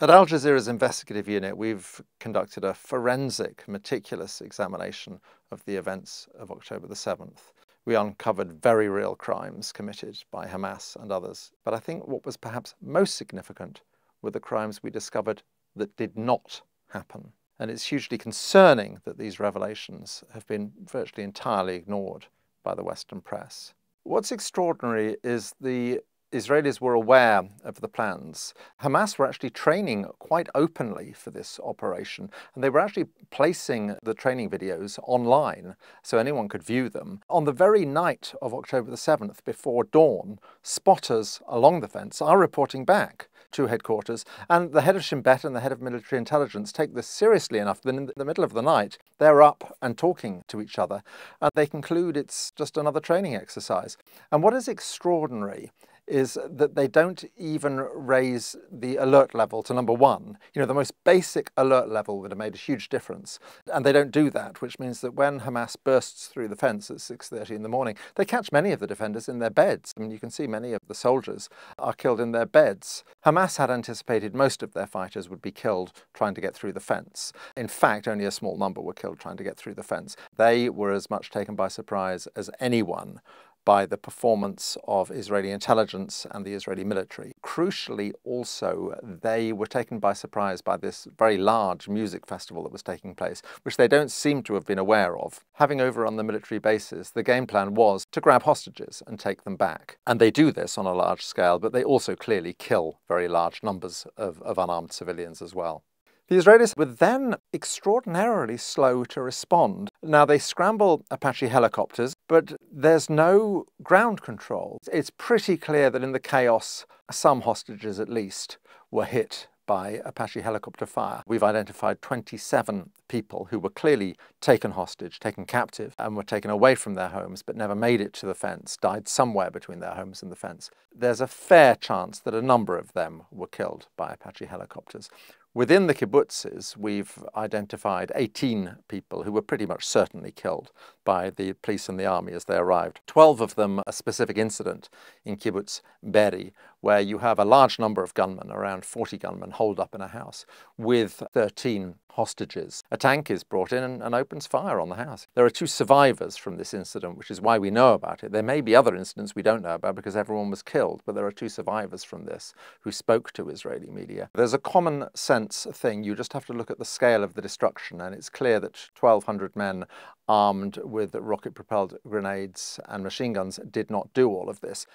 At Al Jazeera's investigative unit, we've conducted a forensic, meticulous examination of the events of October the 7th. We uncovered very real crimes committed by Hamas and others. But I think what was perhaps most significant were the crimes we discovered that did not happen. And it's hugely concerning that these revelations have been virtually entirely ignored by the Western press. What's extraordinary is the Israelis were aware of the plans. Hamas were actually training quite openly for this operation, and they were actually placing the training videos online so anyone could view them. On the very night of October the 7th, before dawn, spotters along the fence are reporting back to headquarters, and the head of Shin Bet and the head of military intelligence take this seriously enough that in the middle of the night they're up and talking to each other, and they conclude it's just another training exercise. And what is extraordinary is that they don't even raise the alert level to number one. You know, the most basic alert level would have made a huge difference. And they don't do that, which means that when Hamas bursts through the fence at 6.30 in the morning, they catch many of the defenders in their beds. I mean, you can see many of the soldiers are killed in their beds. Hamas had anticipated most of their fighters would be killed trying to get through the fence. In fact, only a small number were killed trying to get through the fence. They were as much taken by surprise as anyone by the performance of Israeli intelligence and the Israeli military. Crucially, also, they were taken by surprise by this very large music festival that was taking place, which they don't seem to have been aware of. Having overrun the military bases, the game plan was to grab hostages and take them back. And they do this on a large scale, but they also clearly kill very large numbers of, of unarmed civilians as well. The Israelis were then extraordinarily slow to respond. Now, they scramble Apache helicopters, but there's no ground control. It's pretty clear that in the chaos, some hostages at least were hit by Apache helicopter fire. We've identified 27 people who were clearly taken hostage, taken captive, and were taken away from their homes but never made it to the fence, died somewhere between their homes and the fence. There's a fair chance that a number of them were killed by Apache helicopters. Within the kibbutzes, we've identified 18 people who were pretty much certainly killed by the police and the army as they arrived. 12 of them a specific incident in kibbutz Be'eri, where you have a large number of gunmen, around 40 gunmen, holed up in a house, with 13 hostages. A tank is brought in and, and, opens fire on the house. There are two survivors from this incident, which is why we know about it. There may be other incidents we don't know about because everyone was killed, but there are two survivors from this who spoke to Israeli media. There's a common sense thing. You just have to look at the scale of the destruction, and it's clear that 1,200 men armed with rocket-propelled grenades and machine guns did not do all of this.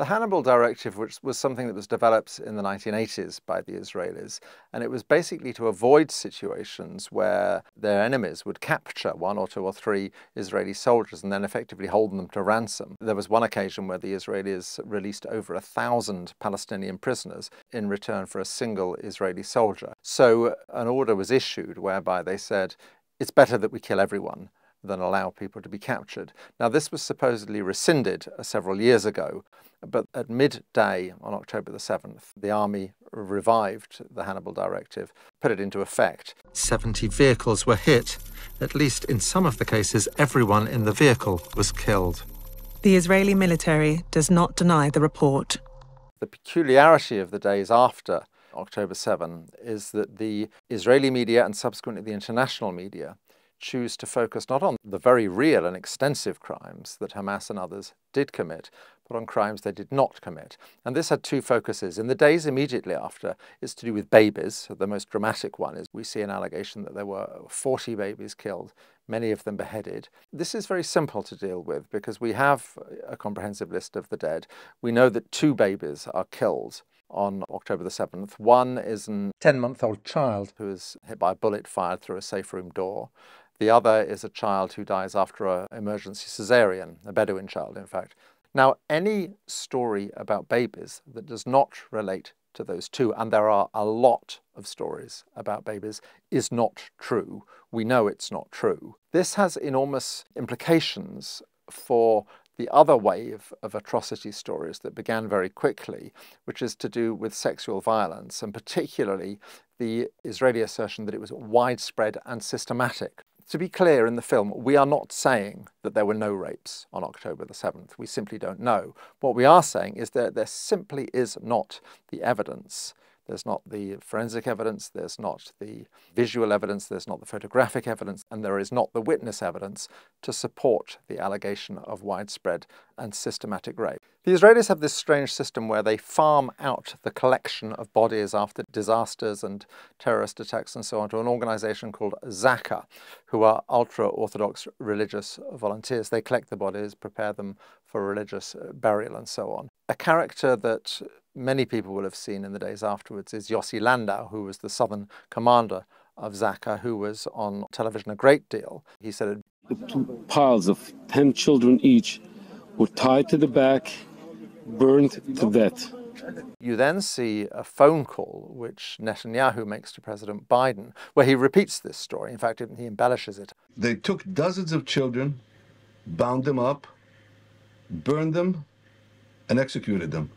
The Hannibal Directive which was something that was developed in the 1980s by the Israelis, and it was basically to avoid situations where their enemies would capture one or two or three Israeli soldiers and then effectively hold them to ransom. There was one occasion where the Israelis released over a thousand Palestinian prisoners in return for a single Israeli soldier. So an order was issued whereby they said, it's better that we kill everyone than allow people to be captured. Now, this was supposedly rescinded uh, several years ago, but at midday on October the 7th, the army revived the Hannibal Directive, put it into effect. 70 vehicles were hit. At least in some of the cases, everyone in the vehicle was killed. The Israeli military does not deny the report. The peculiarity of the days after October 7 is that the Israeli media and subsequently the international media choose to focus not on the very real and extensive crimes that Hamas and others did commit, but on crimes they did not commit. And this had two focuses. In the days immediately after, it's to do with babies. The most dramatic one is we see an allegation that there were 40 babies killed, many of them beheaded. This is very simple to deal with because we have a comprehensive list of the dead. We know that two babies are killed on October the 7th. One is a 10 month old child who is hit by a bullet fired through a safe room door. The other is a child who dies after an emergency cesarean, a Bedouin child, in fact. Now, any story about babies that does not relate to those two, and there are a lot of stories about babies, is not true. We know it's not true. This has enormous implications for the other wave of atrocity stories that began very quickly, which is to do with sexual violence, and particularly the Israeli assertion that it was widespread and systematic. To be clear in the film, we are not saying that there were no rapes on October the 7th. We simply don't know. What we are saying is that there simply is not the evidence There's not the forensic evidence, there's not the visual evidence, there's not the photographic evidence, and there is not the witness evidence to support the allegation of widespread and systematic rape. The Israelis have this strange system where they farm out the collection of bodies after disasters and terrorist attacks and so on to an organization called Zaka, who are ultra Orthodox religious volunteers. They collect the bodies, prepare them for religious burial, and so on. A character that many people will have seen in the days afterwards is Yossi Landau, who was the southern commander of Zaka, who was on television a great deal. He said, Two piles of 10 children each were tied to the back burned to death. You then see a phone call which Netanyahu makes to President Biden, where he repeats this story. In fact, he embellishes it. They took dozens of children, bound them up, burned them, and executed them.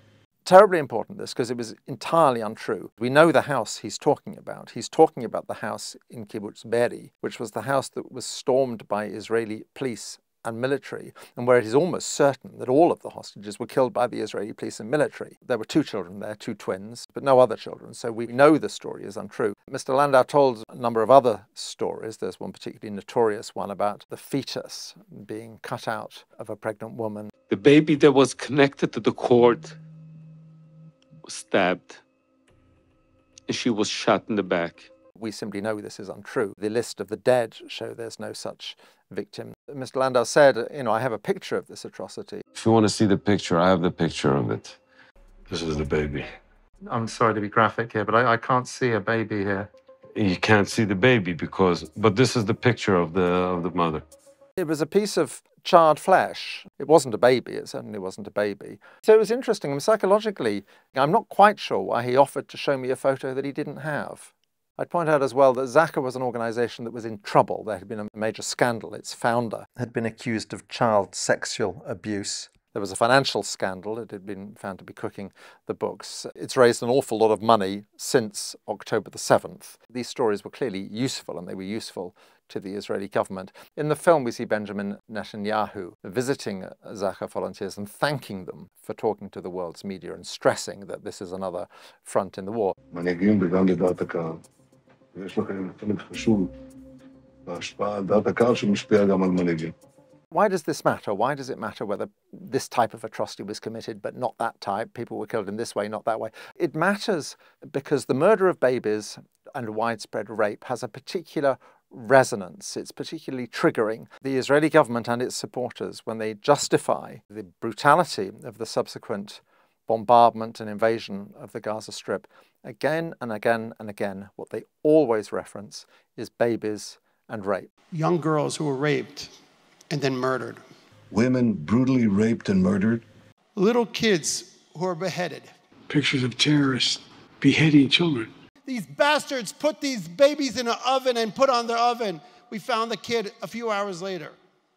Terribly important, this, because it was entirely untrue. We know the house he's talking about. He's talking about the house in Kibbutz Be'eri, which was the house that was stormed by Israeli police and military, and where it is almost certain that all of the hostages were killed by the Israeli police and military. There were two children there, two twins, but no other children, so we know the story is untrue. Mr. Landau told a number of other stories. There's one particularly notorious one about the fetus being cut out of a pregnant woman. The baby that was connected to the cord was stabbed, and she was shot in the back. We simply know this is untrue. The list of the dead show there's no such victim. Mr. Landau said, you know, I have a picture of this atrocity. If you want to see the picture, I have the picture of it. This is the baby. I'm sorry to be graphic here, but I, I can't see a baby here. You can't see the baby because, but this is the picture of the of the mother. It was a piece of charred flesh. It wasn't a baby, it certainly wasn't a baby. So it was interesting. I mean, psychologically, I'm not quite sure why he offered to show me a photo that he didn't have. I'd point out as well that Zaka was an organization that was in trouble. There had been a major scandal. Its founder had been accused of child sexual abuse. There was a financial scandal. It had been found to be cooking the books. It's raised an awful lot of money since October the 7th. These stories were clearly useful, and they were useful to the Israeli government. In the film, we see Benjamin Netanyahu visiting Zaka volunteers and thanking them for talking to the world's media and stressing that this is another front in the war. יש לכם חשוב בהשפעה על דעת הקהל שמשפיעה גם על מנהיגים. Why does this matter? Why does it matter whether this type of atrocity was committed but not that type? People were killed in this way, not that way. It matters because the murder of babies and widespread rape has a particular resonance. It's particularly triggering. The Israeli government and its supporters, when they justify the brutality of the subsequent bombardment and invasion of the Gaza Strip, again and again and again, what they always reference is babies and rape. Young girls who were raped and then murdered. Women brutally raped and murdered. Little kids who are beheaded. Pictures of terrorists beheading children. These bastards put these babies in an oven and put on their oven. We found the kid a few hours later.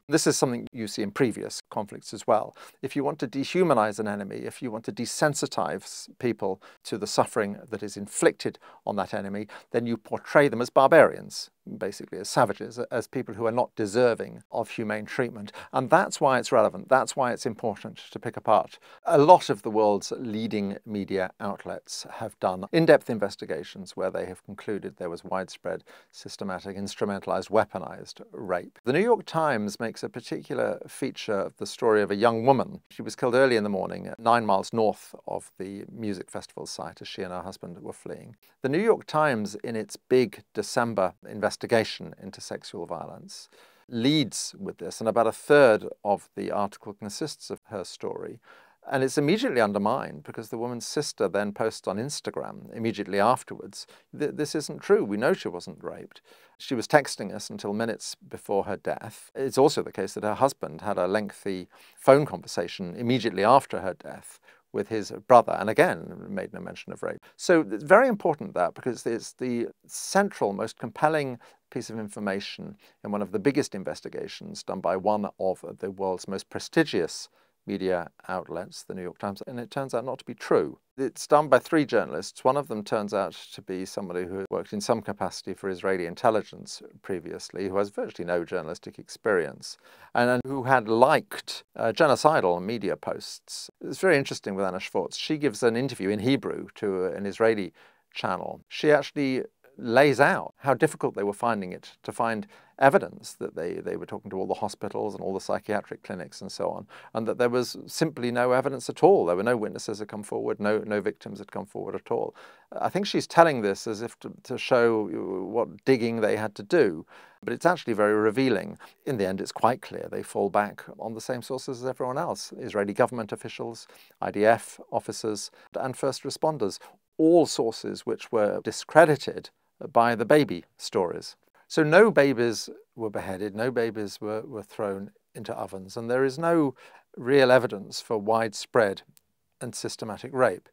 This is something you see in previous conflicts as well. If you want to dehumanize an enemy, if you want to desensitize people to the suffering that is inflicted on that enemy, then you portray them as barbarians basically as savages, as people who are not deserving of humane treatment. And that's why it's relevant. That's why it's important to pick apart. A lot of the world's leading media outlets have done in-depth investigations where they have concluded there was widespread, systematic, instrumentalized, weaponized rape. The New York Times makes a particular feature of the story of a young woman. She was killed early in the morning, nine miles north of the music festival site as she and her husband were fleeing. The New York Times, in its big December investigation, investigation into sexual violence leads with this, and about a third of the article consists of her story. And it's immediately undermined because the woman's sister then posts on Instagram immediately afterwards, this isn't true. We know she wasn't raped. She was texting us until minutes before her death. It's also the case that her husband had a lengthy phone conversation immediately after her death with his brother, and again made no mention of rape. So it's very important that because it's the central, most compelling piece of information in one of the biggest investigations done by one of the world's most prestigious media outlets, the New York Times, and it turns out not to be true. It's done by three journalists. One of them turns out to be somebody who worked in some capacity for Israeli intelligence previously, who has virtually no journalistic experience, and who had liked uh, genocidal media posts. It's very interesting with Anat Schwartz. She gives an interview in Hebrew to an Israeli channel, she actually lays out how difficult they were finding it to find evidence that they, they were talking to all the hospitals and all the psychiatric clinics and so on, and that there was simply no evidence at all. There were no witnesses had come forward, no, no victims had come forward at all. I think she's telling this as if to, to show what digging they had to do, but it's actually very revealing. In the end, it's quite clear they fall back on the same sources as everyone else Israeli government officials, IDF officers, and first responders, all sources which were discredited by the baby stories. So no babies were beheaded, no babies were, were thrown into ovens, and there is no real evidence for widespread and systematic rape.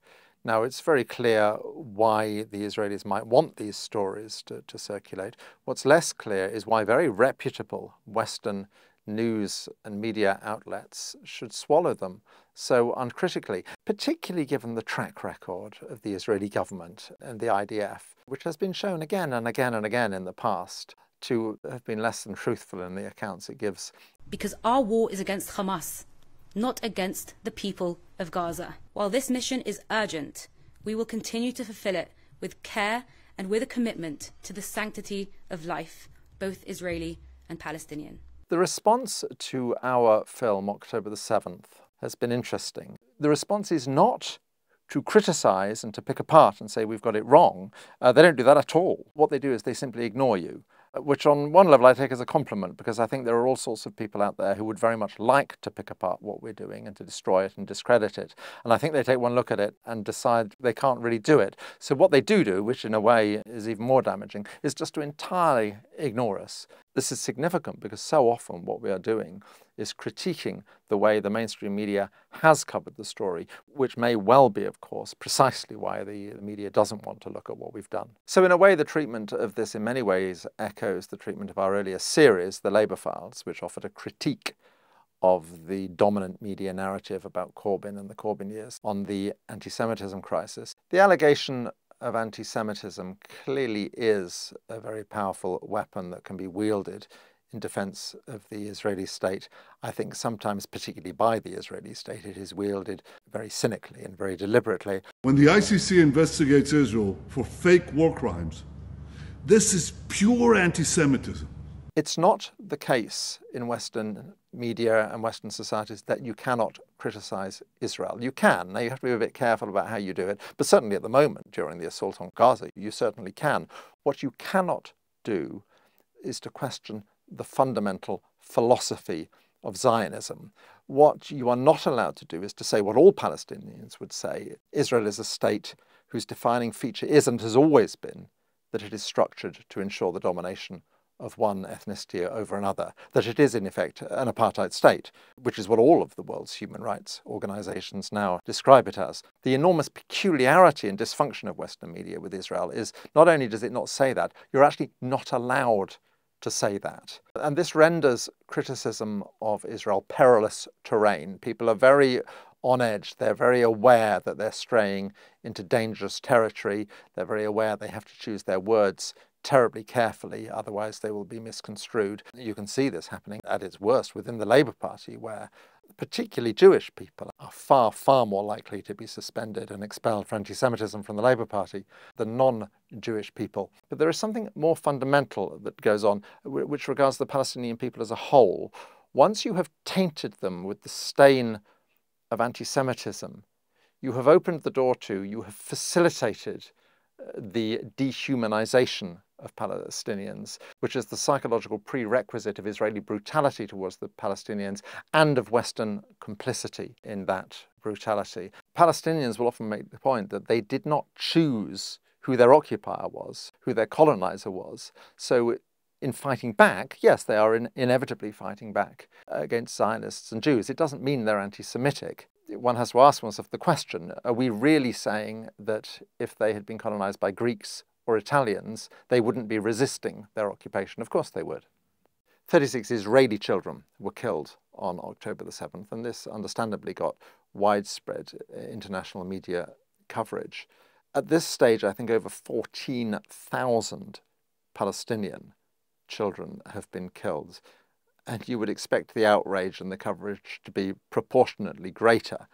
Now, it's very clear why the Israelis might want these stories to, to circulate. What's less clear is why very reputable Western news and media outlets should swallow them so uncritically, particularly given the track record of the Israeli government and the IDF, which has been shown again and again and again in the past to have been less than truthful in the accounts it gives. Because our war is against Hamas, not against the people of Gaza. While this mission is urgent, we will continue to fulfill it with care and with a commitment to the sanctity of life, both Israeli and Palestinian. The response to our film, October the 7th, has been interesting. The response is not to criticize and to pick apart and say we've got it wrong. Uh, they don't do that at all. What they do is they simply ignore you, uh, which on one level I take as a compliment because I think there are all sorts of people out there who would very much like to pick apart what we're doing and to destroy it and discredit it. And I think they take one look at it and decide they can't really do it. So what they do do, which in a way is even more damaging, is just to entirely ignore us. This is significant because so often what we are doing is critiquing the way the mainstream media has covered the story, which may well be, of course, precisely why the, media doesn't want to look at what we've done. So, in a way, the treatment of this in many ways echoes the treatment of our earlier series, The Labour Files, which offered a critique of the dominant media narrative about Corbyn and the Corbyn years on the anti Semitism crisis. The allegation of anti Semitism clearly is a very powerful weapon that can be wielded in defense of the Israeli state. I think sometimes, particularly by the Israeli state, it is wielded very cynically and very deliberately. When the ICC investigates Israel for fake war crimes, this is pure anti Semitism. It's not the case in Western media and Western societies that you cannot criticize Israel. You can. Now, you have to be a bit careful about how you do it, but certainly at the moment, during the assault on Gaza, you certainly can. What you cannot do is to question the fundamental philosophy of Zionism. What you are not allowed to do is to say what all Palestinians would say Israel is a state whose defining feature is and has always been that it is structured to ensure the domination of one ethnicity over another, that it is in effect an apartheid state, which is what all of the world's human rights organizations now describe it as. The enormous peculiarity and dysfunction of Western media with Israel is not only does it not say that, you're actually not allowed to say that. And this renders criticism of Israel perilous terrain. People are very on edge. They're very aware that they're straying into dangerous territory. They're very aware they have to choose their words terribly carefully, otherwise they will be misconstrued. You can see this happening at its worst within the Labour Party, where particularly Jewish people are far, far more likely to be suspended and expelled for anti Semitism from the Labour Party than non Jewish people. But there is something more fundamental that goes on, which regards the Palestinian people as a whole. Once you have tainted them with the stain of anti Semitism, you have opened the door to, you have facilitated the dehumanization of Palestinians, which is the psychological prerequisite of Israeli brutality towards the Palestinians and of Western complicity in that brutality. Palestinians will often make the point that they did not choose who their occupier was, who their colonizer was. So in fighting back, yes, they are in, inevitably fighting back against Zionists and Jews. It doesn't mean they're anti Semitic. One has to ask oneself the question are we really saying that if they had been colonized by Greeks or Italians, they wouldn't be resisting their occupation. Of course they would. 36 Israeli children were killed on October the 7th, and this understandably got widespread uh, international media coverage. At this stage, I think over 14,000 Palestinian children have been killed, and you would expect the outrage and the coverage to be proportionately greater,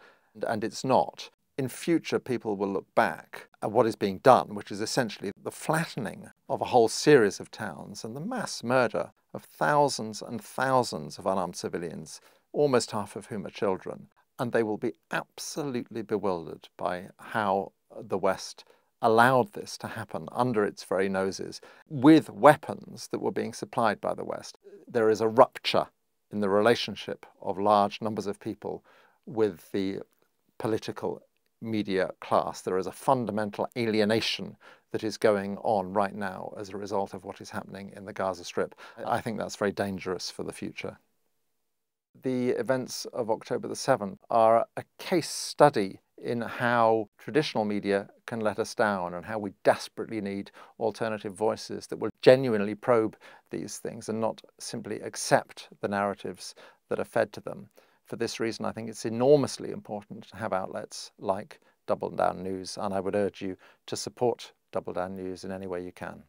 and it's not in future people will look back at what is being done, which is essentially the flattening of a whole series of towns and the mass murder of thousands and thousands of unarmed civilians, almost half of whom are children. And they will be absolutely bewildered by how the West allowed this to happen under its very noses with weapons that were being supplied by the West. There is a rupture in the relationship of large numbers of people with the political media class. There is a fundamental alienation that is going on right now as a result of what is happening in the Gaza Strip. I think that's very dangerous for the future. The events of October the 7th are a case study in how traditional media can let us down and how we desperately need alternative voices that will genuinely probe these things and not simply accept the narratives that are fed to them. For this reason, I think it's enormously important to have outlets like Double Down News, and I would urge you to support Double Down News in any way you can.